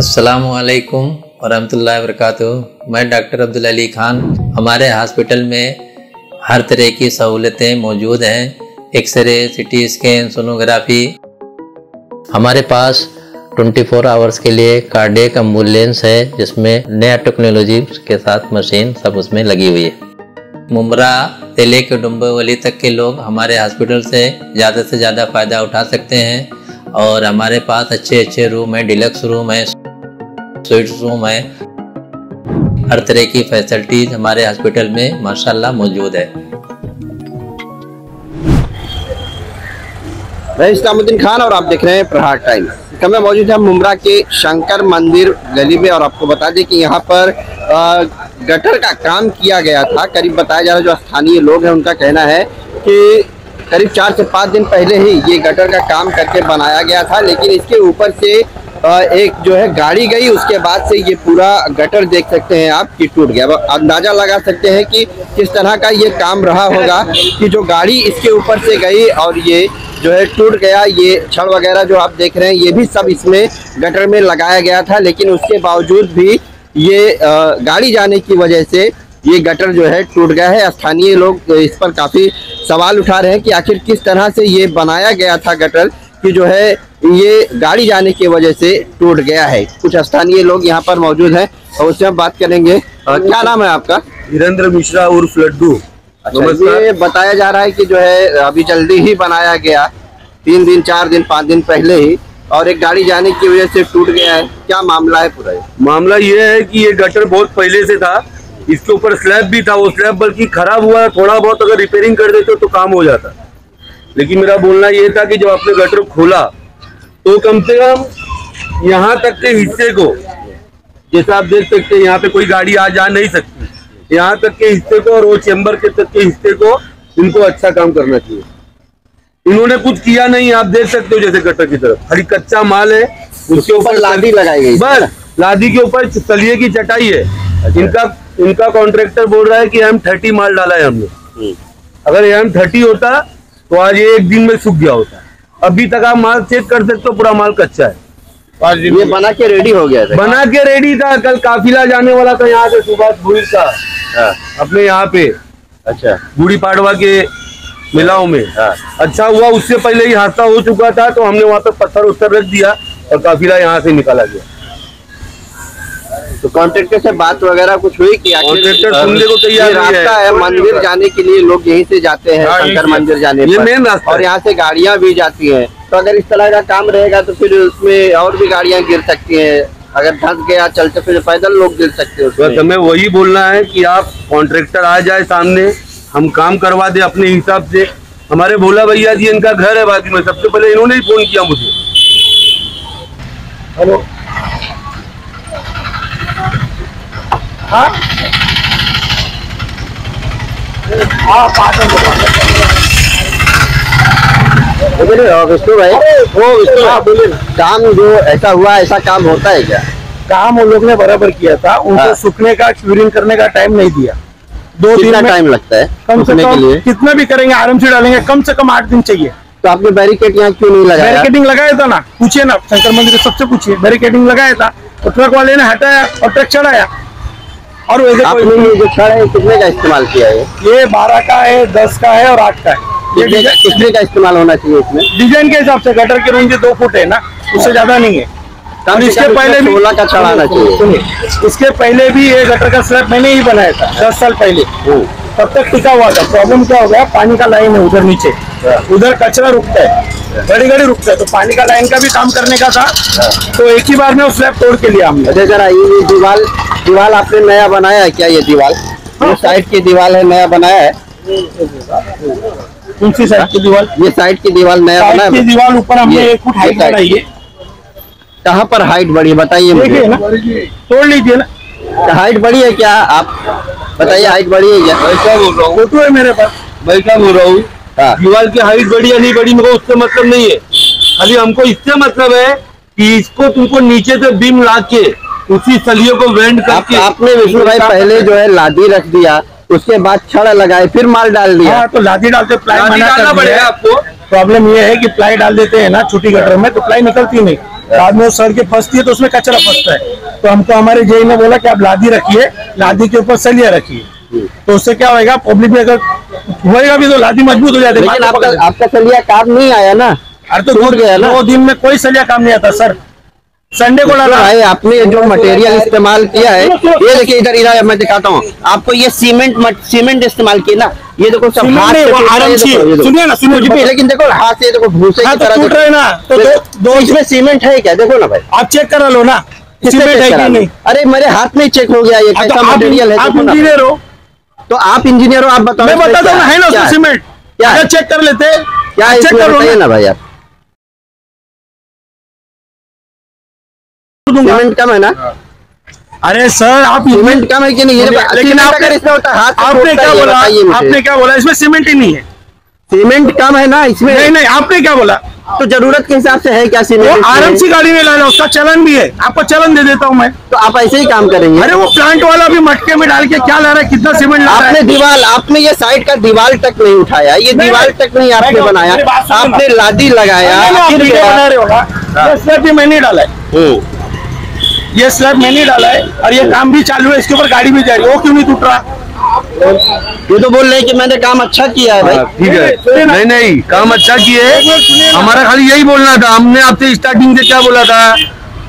असलकुम वरहमतुल्लाहि वरकatuh मैं डॉक्टर अब्दुल अली खान। हमारे हॉस्पिटल में हर तरह की सहूलतें मौजूद हैं। X ray, CT scan, sonography. हमारे पास 24 फोर आवर्स के लिए कार्डियक एंबुलेंस है, जिसमें नया टेक्नोलॉजी के साथ मशीन सब उसमें लगी हुई है। मुमरा से लेकर डुम्बोवली तक के लोग हमारे हॉस्पिटल से ज़्यादा से ज़्यादा फ़ायदा उठा सकते हैं। और हमारे पास अच्छे अच्छे रूम हैं, डिलक्स रूम है। स्वीट्स रूम है हर तरह की फैसिलिटीज़ हमारे हॉस्पिटल में, माशाल्लाह, मौजूद है। मैं इस्लामुद्दीन खान और आप देख रहे हैं प्रहार टाइम। कम मौजूद है मुमरा के शंकर मंदिर गली में और आपको बता दें कि यहाँ पर गटर का काम किया गया था। करीब बताया जा रहा है जो स्थानीय लोग हैं, उनका कहना है कि करीब चार से पाँच दिन पहले ही ये गटर का काम करके बनाया गया था, लेकिन इसके ऊपर से एक जो है गाड़ी गई, उसके बाद से ये पूरा गटर देख सकते हैं आप कि टूट गया। अंदाज़ा लगा सकते हैं कि किस तरह का ये काम रहा होगा कि जो गाड़ी इसके ऊपर से गई और ये जो है टूट गया, ये छड़ वगैरह जो आप देख रहे हैं, ये भी सब इसमें गटर में लगाया गया था, लेकिन उसके बावजूद भी ये गाड़ी जाने की वजह से ये गटर जो है टूट गया है। स्थानीय लोग इस पर काफ़ी सवाल उठा रहे हैं कि आखिर किस तरह से ये बनाया गया था गटर कि जो है ये गाड़ी जाने की वजह से टूट गया है। कुछ स्थानीय लोग यहाँ पर मौजूद हैं और उससे हम बात करेंगे। क्या नाम है आपका? वीरेंद्र मिश्रा उर्फ़ लड्डू। अच्छा ये बताया जा रहा है कि जो है अभी जल्दी ही बनाया गया। तीन दिन चार दिन पाँच दिन पहले ही और एक गाड़ी जाने की वजह से टूट गया है। क्या मामला है पूरा? मामला ये है कि ये गटर बहुत पहले से था। इसके ऊपर स्लैब भी था। वो स्लैब बल्कि खराब हुआ। है थोड़ा बहुत अगर रिपेयरिंग कर देते तो काम हो जाता। लेकिन मेरा बोलना ये था कि जब आपने गटर खोला तो कम से कम यहाँ तक के हिस्से को जैसा आप देख सकते हैं यहाँ पे कोई गाड़ी आ जा नहीं सकती। यहाँ तक के हिस्से को और वो चैम्बर के तक के हिस्से को इनको अच्छा काम करना चाहिए। इन्होंने कुछ किया नहीं आप देख सकते हो जैसे गटर की तरफ़। खाली कच्चा माल है उसके ऊपर लादी लगाई गई बस लादी के ऊपर तलिए की चटाई है। अच्छा। इनका इनका कॉन्ट्रेक्टर बोल रहा है कि एम थर्टी माल डाला है हमने। हम्म। अगर एम थर्टी होता तो आज ये एक दिन में सूख गया होता। अभी तक आप माल चेक कर सकते हो पूरा माल कच्चा है। ये बना के रेडी हो गया था। बना के रेडी था कल काफिला जाने वाला था यहाँ से सुभाष भूल का। हाँ। अपने यहाँ पे। अच्छा। बूढ़ी पाड़वा के मिलाओ में। हाँ। अच्छा हुआ उससे पहले ही हादसा हो चुका था तो हमने वहाँ पे पत्थर उत्थर रख दिया और काफिला यहाँ से निकाला गया। तो कॉन्ट्रेक्टर से बात वगैरह कुछ हुई कि कॉन्ट्रेक्टर सुनने को तैयार रास्ता है। मंदिर जाने के लिए लोग यहीं से जाते हैं हाँ, शंकर मंदिर जाने ये मेन रास्ता और यहाँ से गाड़ियाँ भी जाती हैं। तो अगर इस तरह का काम रहेगा तो फिर उसमें और भी गाड़ियाँ गिर सकती है। अगर धस गया चलते फिर पैदल लोग गिर सकते हैं हमें वही बोलना है कि आप कॉन्ट्रेक्टर आ जाए सामने हम काम करवा दे अपने हिसाब से। हमारे भोला भैया जी इनका घर है बाकी में। सबसे पहले इन्होंने ही फ़ोन किया मुझे। हेलो। हाँ विष्णु भाई वो विष्णु हाँ, काम जो ऐसा हुआ ऐसा काम होता है क्या? काम उन लोग ने बराबर किया था उनको हाँ। सूखने का क्यूरिंग करने का टाइम नहीं दिया। दो दिन टाइम लगता है कम से कम कितना भी करेंगे आराम से डालेंगे कम से कम आठ दिन चाहिए। तो आपने बैरिकेड यहाँ क्यों नहीं लगाया? बैरिकेडिंग लगाया था ना? पूछिए ना शंकर मंदिर सबसे पूछिए। बैरिकेडिंग लगाया था तो ट्रक वाले ने हटाया और ट्रक चढ़ाया। और वैसे आपने ये जो छड़ है कितने का इस्तेमाल किया है? ये बारह का है दस का है और आठ का है। कितने का इस्तेमाल होना चाहिए इसमें? डिज़ाइन के हिसाब से गटर की रेंज दो फुट है ना उससे ज़्यादा नहीं है। और इसके पहले भी सोलह का चढ़ाना चाहिए। इसके पहले भी ये गटर का स्लैब मैंने ही बनाया था दस साल पहले। तब तक टिका हुआ था। प्रॉब्लम क्या हो गया? पानी का लाइन है उधर नीचे। उधर कचरा रुकता है। घड़ी घड़ी रुकता है। तो पानी का लाइन का भी काम करने का था। तो एक ही बार में उस स्लैब तोड़ के लिया हमने। जरा ये दीवार दीवार आपने नया बनाया है क्या ये दीवार हाँ। साइड की दीवार है नया बनाया है? कौन सी साइड की दीवार ये साइड की दीवार नया बनाया है? दीवार ऊपर हमने एक फुट हाइट बढ़ाई है। कहाँ पर हाइट बढ़ी बताइए मुझे। ना तोड़ लीजिए ना। हाइट बढ़ी है क्या? आप बताइए हाइट बढ़ी है क्या? क्या बोल रहा हूँ? फ़ोटो है मेरे पास। मैं क्या बोल रहा हूँ? हाँ। दीवार की हाइट बढ़ी या नहीं बढ़ी मेरे उससे मतलब नहीं है। खाली हमको इससे मतलब है कि इसको तुमको नीचे से बीम ला के उसी सलियों को वेंड करके। आप, आपने विष्णु भाई पहले जो है लादी रख दिया उसके बाद छड़ लगाए फिर माल डाल दिया। हाँ, तो लादी डालते प्लाई डालना पड़ेगा आपको। प्रॉब्लम ये है कि प्लाई डाल देते हैं ना छोटी गटर में तो प्लाई निकलती नहीं। बाद में सड़ के फंसती है तो उसमें कचरा फंसता है। तो हमको हमारे जेई ने बोला कि आप लादी रखिए लादी के ऊपर सलिया रखिए। तो उससे क्या होगा पब्लिक में अगर होएगा भी तो लादी मज़बूत हो जाती है। आपका आपका सलिया काम नहीं आया ना? अरे तो गया ना? दो दिन में कोई सलिया काम नहीं आता सर। संडे को डाला भाई आपने जो मटेरियल इस्तेमाल किया है ये देखिए इधर इधर मैं दिखाता हूँ। आपको ये सीमेंट सीमेंट इस्तेमाल किया ना ये देखो सब है, ये ये। सुनिए ना, सुनिए, लेकिन देखो हाथ से देखो भूसे हाँ, की तरह टूट रहे ना, तो दो- दो- इसमें सीमेंट है क्या? देखो ना भाई। आप चेक करा लो ना सीमेंट है कि नहीं? अरे मेरे हाथ में चेक हो गया ये हाँ, तो कैसा मटेरियल है आप इंजीनियर हो। तो आप इंजीनियर हो आप बताओ मैं इसमें बताता हूँ है ना सीमेंट क्या चेक कर लेते क्या है चेक कर लो ना ना भाई आप। दूँगा। सीमेंट कम है ना? अरे सर आप सीमेंट कम है कि नहीं? ये लेकिन सीमेंट आपने- होता हाथ आपने क्या बोला? आपने क्या बोला? इसमें सीमेंट ही नहीं है। सीमेंट कम है ना इसमें? नहीं नहीं आपने क्या बोला? तो ज़रूरत के हिसाब से है क्या सीमेंट इसमें? आरएमसी गाड़ी में लाना उसका चलन भी है। आपको चलन दे देता हूँ मैं। तो आप ऐसे ही काम करेंगे। अरे वो प्लांट वाला भी मटके में डाल के क्या ला रहा है? कितना सीमेंट ला रहा आपने है दीवार आपने ये साइड का दीवार तक नहीं उठाया। ये दीवार तक नहीं आपने बनाया। आपने लादी लगाया हो भी मैंने डाला है। हम्म। ये स्लैब मैंने डाला है और ये काम भी चालू है इसके ऊपर गाड़ी भी जा रही है। वो क्यों नहीं टूट रहा? ये तो बोल रहे हैं कि मैंने काम अच्छा किया है भाई। ठीक है। नहीं नहीं काम अच्छा किया है हमारा खाली यही बोलना था। हमने आपसे स्टार्टिंग से क्या बोला था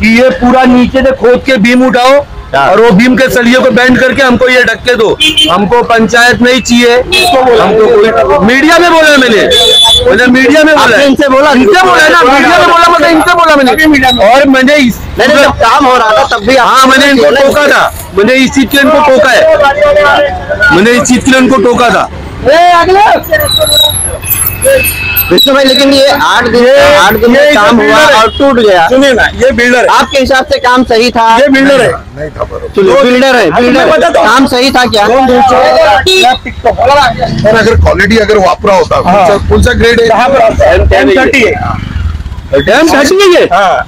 कि ये पूरा नीचे से खोद के बीम उठाओ और वो भीम के सलियों को बैंड करके हमको ये ढक्के दो। हमको पंचायत नहीं चाहिए। हमको कोई मीडिया में बोला मैंने। मैंने मीडिया में बोला इनसे बोला? इनसे बोला ना? मीडिया में बोला मतलब इनसे बोला मैंने। और मैंने इस काम हो रहा था तब भी हाँ मैंने इनको टोका था। मैंने इस चीज़ के इनको टोका है। मैंने इस चीज़ के लिए इनको टोका था। विष्णु भाई लेकिन ये आठ दिन आठ दिन में काम हुआ और टूट गया। सुनिए ना ये बिल्डर है। आपके हिसाब से काम सही था? ये बिल्डर है। चलो बिल्डर है हाँ, तो बिल्डर काम सही था क्या? पण अगर क्वालिटी अगर वापरा होता हाँ। कोणचा- कोणचा ग्रेड है। है? है। हाँ।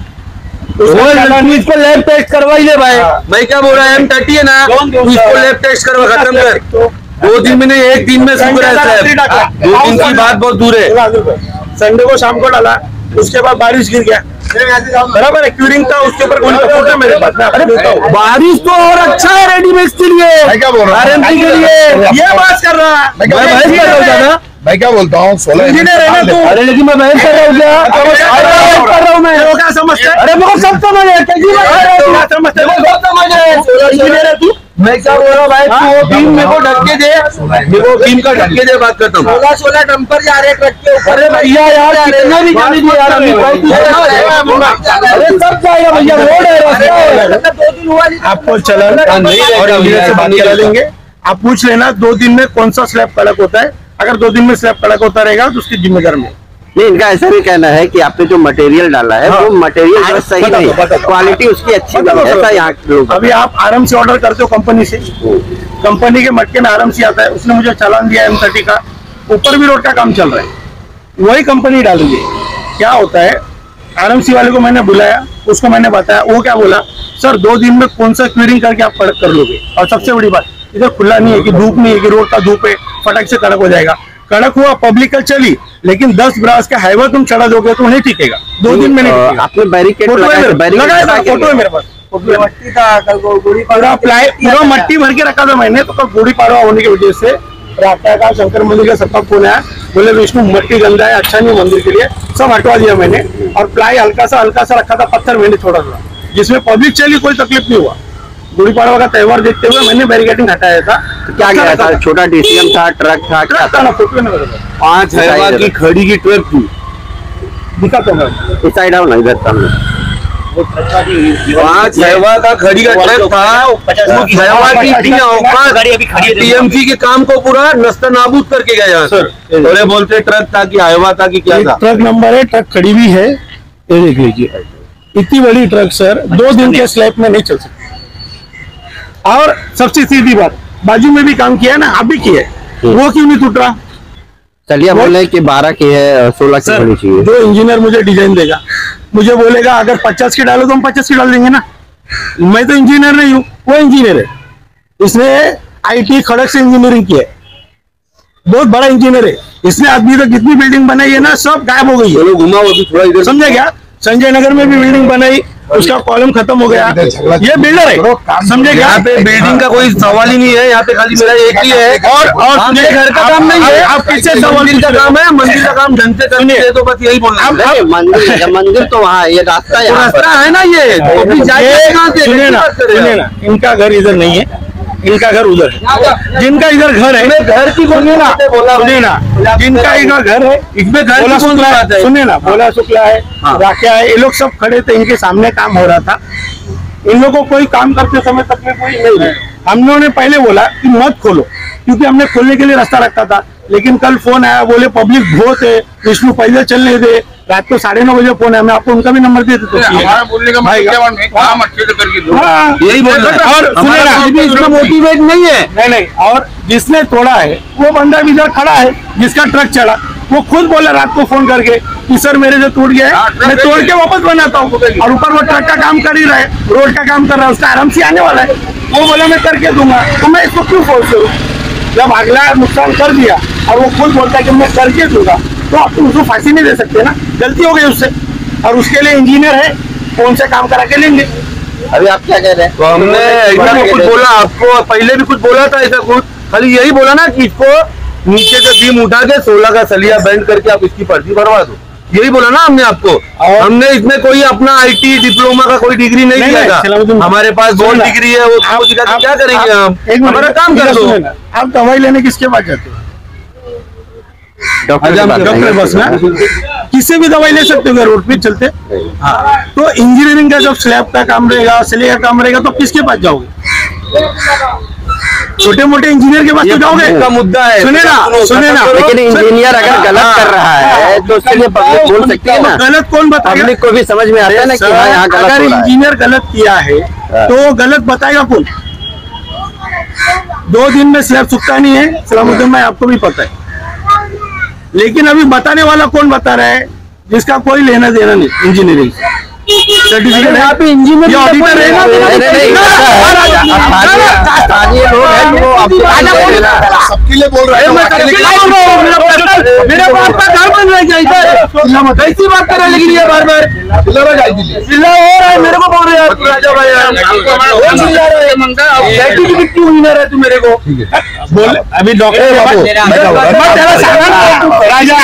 इसको लैब टेस्ट करवाई ले भाई। हाँ। मैं क्या बोल रहा है? एम थर्टी है ना? इसको है? लैब टेस्ट करवा खत्म कर। दो दिन में नहीं एक दिन में सूख रहा है। दो दिन की बात बहुत दूर है। संडे को शाम को डाला उसके बाद बारिश गिर गया। बराबर है क्यूरिंग था उसके ऊपर कौन सा फ़ोटो है मेरे पास। मैं आपको बारिश तो और अच्छा है रेडीमेड के लिए। क्या बोल रहा के लिए। ये बात कर रहा मैं मैं बहस कर रहा हूँ मैं क्या बोलता हूँ? सोलह इंजीनियर है तू? अरे लेकिन मैं बहस कर रहा हूँ क्या? कर रहा हूँ मैं। क्या समझता है? अरे को सब समझ है है तू? क्या समझता है। है तू? मैं क्या बोल रहा हूँ भाई? तू वो बीम मेरे को ढक के दे। मेरे को बीम का ढक के दे बात करता हूँ। सोलह सोलह डंपर जा रहे ट्रक के अरे भैया यार कितना भी जाने दो यार अभी भाई अरे सब जाएगा भैया रोड है रास्ता है आपको चलन और से बात करा। देंगे आप पूछ लेना दो दिन में कौन सा स्लैब कड़क होता है। अगर दो दिन में स्लैब कड़क होता रहेगा तो उसकी जिम्मेदार में। नहीं इनका ऐसा भी कहना है कि आपने जो मटेरियल डाला है हाँ। वो मटेरियल जो सही बता नहीं बता क्वालिटी उसकी अच्छी नहीं है ऐसा यहाँ अभी आप आराम से ऑर्डर करते हो कंपनी से। कंपनी के मटके में आराम से आता है उसने मुझे चालान दिया एम थर्टी का। ऊपर भी रोड का काम चल रहा है। वही कंपनी डाल रही है क्या होता है आरएमसी वाले को मैंने बुलाया उसको मैंने बताया वो क्या बोला सर दो दिन में कौन सा क्यूरिंग करके आप कड़क कर लोगे? और सबसे बड़ी बात इधर खुला नहीं है कि धूप नहीं है कि रोड का धूप है फटक से कड़क हो जाएगा। कड़क हुआ पब्लिक कल चली लेकिन दस ब्रास का हाईवे तुम चढ़ा दोगे तो नहीं टिकेगा। दो दिन में नहीं आपने बैरिकेड फ़ोटो है लगाया मेरे था, फ़ोटो है मेरे पास। मट्टी था कल गुड़ी पूरा प्लाई पूरा मट्टी भर के रखा था मैंने तो कल गुड़ी पाड़वा होने की वजह से। रास्ता का शंकर मंदिर का सबका फ़ोन आया। बोले विष्णु मट्टी गंदा है अच्छा नहीं मंदिर के लिए। सब हटवा दिया मैंने। और प्लाई हल्का सा हल्का सा रखा था पत्थर मैंने थोड़ा थोड़ा। जिसमें पब्लिक चली कोई तकलीफ़ नहीं हुआ। गुड़ी पाड़वा का त्यौहार देखते हुए मैंने बैरिकेटिंग हटाया था। क्या गया था? छोटा डीसीएम था ट्रक था क्या था ना। पाँच हैवा की खड़ी की ट्रक थी। दिखाता हूँ मैं। इस साइड आओ ना इधर सामने। पाँच हैवा का खड़ी का ट्रक था। उस हैवा की थी औकात टीएमसी के काम को पूरा नस्ता नाबूद करके गया यहाँ से। बोले बोलते ट्रक था कि हैवा था कि क्या था? ट्रक नंबर है ट्रक खड़ी भी है। ये देख लीजिए। इतनी बड़ी ट्रक सर दो दिन के स्लैब में नहीं चल सकती। और सबसे सीधी बात बाजू में भी काम किया है ना आप भी किए वो क्यों नहीं टूट? रहा चलिए बोल कि बारह की है सोलह की होनी चाहिए जो इंजीनियर मुझे डिज़ाइन देगा मुझे बोलेगा अगर पचास की डालो तो हम पचास की डाल देंगे ना। मैं तो इंजीनियर नहीं हूँ वो इंजीनियर है। इसने आईटी खड़क से इंजीनियरिंग की है। बहुत बड़ा इंजीनियर है। इसने आदमी तक जितनी बिल्डिंग बनाई है ना सब गायब हो गई है। घुमाओ अभी थोड़ा इधर। समझे क्या? संजय नगर में भी बिल्डिंग बनाई उसका कॉलम खत्म हो गया। ये बिल्डर है। समझे क्या? यहाँ पे बिल्डिंग का कोई सवाल ही नहीं है यहाँ पे खाली मेरा एक ही है। और और मेरे घर का काम नहीं है। आप- किससे सवाल मंदिर का? काम है मंदिर का काम ढंग से करने है तो बस यही बोलना है। मंदिर मंदिर तो वहाँ है, ये रास्ता तो यहाँ पर रास्ता है ना ये। तो ना इनका घर इधर नहीं है। इनका घर उधर है। जिनका इधर घर है घर की सुनिए ना सुनिए ना। जिनका इधर घर है इसमें घर बोला शुक्ला है। सुनिए ना बोला शुक्ला है हाँ। राख्या है ये लोग सब खड़े थे इनके सामने काम हो रहा था। इन लोगों को कोई काम करते समय तकलीफ़ हुई? नहीं। हुई हम लोगों ने पहले बोला कि मत खोलो क्योंकि हमने खोलने के लिए रास्ता रखा था। लेकिन कल फ़ोन आया बोले पब्लिक बहुत है विष्णु पैदल चलने दे। रात को साढ़े नौ बजे फ़ोन है मैं आपको उनका भी नंबर दे देता हूँ। हमारा बोलने का भाई मतलब अच्छे हाँ। यही बोल रहे हैं। और मोटिवेट नहीं है। नहीं नहीं और जिसने तोड़ा है वो बंदा भी इधर खड़ा है जिसका ट्रक चढ़ा वो खुद बोला रात को फ़ोन करके कि सर मेरे से टूट गया हाँ, है मैं तोड़ के वापस बनाता हूँ। और ऊपर वो ट्रक का काम कर ही रहा है रोड का काम कर रहा है उसका आराम से आने वाला है। वो बोला मैं करके दूँगा। तो मैं इसको क्यों फोर्स करूँ? जब अगला नुकसान कर दिया और वो खुद बोलता है कि मैं करके दूँगा। तो आप तो उसको फांसी नहीं दे सकते ना। गलती हो गई उससे। और उसके लिए इंजीनियर है कौन से काम करा के लेंगे? अभी आप क्या कह रहे हैं? तो हमने ऐसा तो कुछ बोला आपको पहले भी कुछ बोला था ऐसा कुछ? खाली यही बोला ना कि इसको नीचे से बीम उठा के सोलह का सलिया बैंड करके आप इसकी पर्ची भरवा दो। यही बोला ना हमने आपको। हमने इसमें कोई अपना आईटी डिप्लोमा का कोई डिग्री नहीं दिया था। हमारे पास ना, डिग्री है वो आप- आप- क्या करेंगे आप- हम? हमारा काम कर दो। आप दवाई लेने किसके पास जाते हो? डॉक्टर। बस ना किससे भी दवाई ले सकते हो रोड पे चलते। हाँ। तो इंजीनियरिंग का जब स्लैब का काम रहेगा सिले का काम रहेगा तो किसके पास जाओगे? छोटे मोटे इंजीनियर के पास तो जाओगे। का मुद्दा है। सुने ना सुने ना। लेकिन इंजीनियर अगर गलत कर रहा है तो उसके लिए पब्लिक बोल सकती है ना। गलत कौन बताएगा? पब्लिक को भी समझ में आता है ना कि हाँ यहाँ गलत अगर हो है। इंजीनियर गलत किया है तो गलत बताएगा कौन? दो दिन में स्लैब सूखता नहीं है सलामुद्दीन भाई आपको भी पता है। लेकिन अभी बताने वाला कौन बता रहा है? जिसका कोई लेना देना नहीं इंजीनियरिंग सर्टिफिकेट है पे इंजीनियर ऑडिटर है हैं है। सबके लिए बोल रहे हैं हूँ? मेरा बाप का घर बन रहा है इधर बात कर रहे हैं लेकिन ये बार बार चिल्ला हो रहा है मेरे को बोल रहे हैं राजा भाई हैं। सर्टिफिकेट क्यों नहीं रहे तू मेरे को बोल अभी डॉक्टर राजा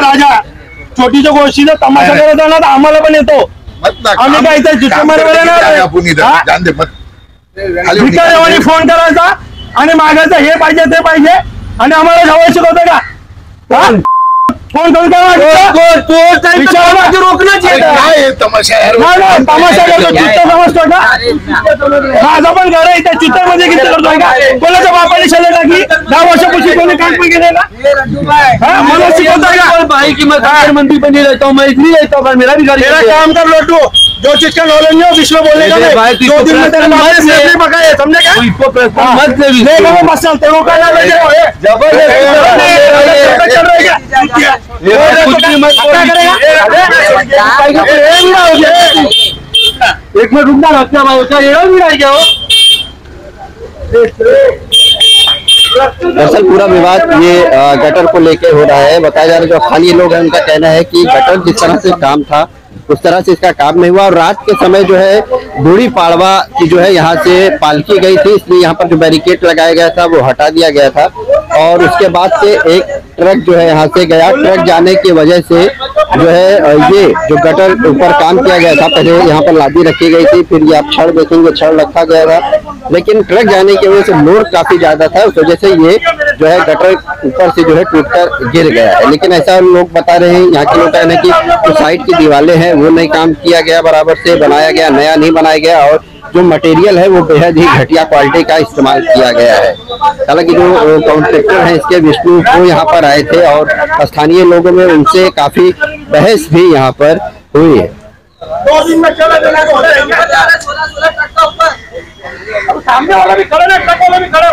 राजा छोटीच्या गोष्टीचा तमाशा करत आला तर आम्हाला पण येतो मत ना आम्ही काय इथे जिथे काम मारवायला करके नाही जाने आलोय. आपण इधर हा? जान दे मत खाली उठी. भिकाऱ्यावानी फ़ोन करायचा आणि मागायचा हे पाहिजे ते पाहिजे आणि आम्हाला जवळ शिकवतं का हा? फ़ोन करून काय वाटतं? विचारा ना. रोकना अरे काय हे तमाशा तमाशा करतो चित्त समजतो का माझा पण घर आहे इथे चित्त मध्ये किती करतोय का कोणाच्या बापाने शले टाकली दहा वर्षापूर्वी कोणी काम पण केले ना हा मला शिकवतोय का भाई की मैं घर मंत्री बनी रहता हूँ मैं इतनी रहता हूँ मेरा भी घर मेरा काम कर लोटू जो चीज़ का नॉलेज नहीं हो विश्व बोलेगा मेरे नहीं। भाई, तू दो दिन में तेरे ले। स्लेट नहीं पकाए समझे क्या? इसको प्रश्न हाँ। मत ले ले लो बस चल तेरे को है? ये। ज़बरदस्ती ना हो जाए। एक मिनट रुकना रखना भाई उसका ये भी रह गया हो? दरअसल पूरा विवाद ये गटर को लेके हो रहा है। बताया जा रहा है जो स्थानीय लोग हैं उनका कहना है कि गटर जिस तरह से काम था उस तरह से इसका काम नहीं हुआ। और रात के समय जो है बूढ़ी पाड़वा की जो है यहाँ से पालकी गई थी। इसलिए यहाँ पर जो बैरिकेड लगाया गया था वो हटा दिया गया था। और उसके बाद से एक ट्रक जो है यहाँ से गया। ट्रक जाने की वजह से जो है ये जो गटर ऊपर काम किया गया था, पहले यहाँ पर लादी रखी गई थी, फिर ये आप छड़ देखेंगे छड़ रखा गया था लेकिन ट्रक जाने की वजह से लोड काफ़ी ज़्यादा था, उस वजह से ये जो है गटर ऊपर से जो है टूटकर गिर गया है। लेकिन ऐसा लोग बता रहे हैं, यहाँ के लोग कहना कि जो साइड की दीवारें हैं, वो नहीं काम किया गया बराबर से, बनाया गया, नया नहीं बनाया गया और जो मटेरियल है वो बेहद ही घटिया क्वालिटी का इस्तेमाल किया गया है। हालाँकि जो कॉन्ट्रेक्टर हैं इसके विष्णु वो यहाँ पर आए थे और स्थानीय लोगों में उनसे काफ़ी बहस भी यहाँ पर हुई है। दो दिन में चला देना जाएगा अब सामने वाला भी खड़ा ना ट्रक वाला भी खड़ा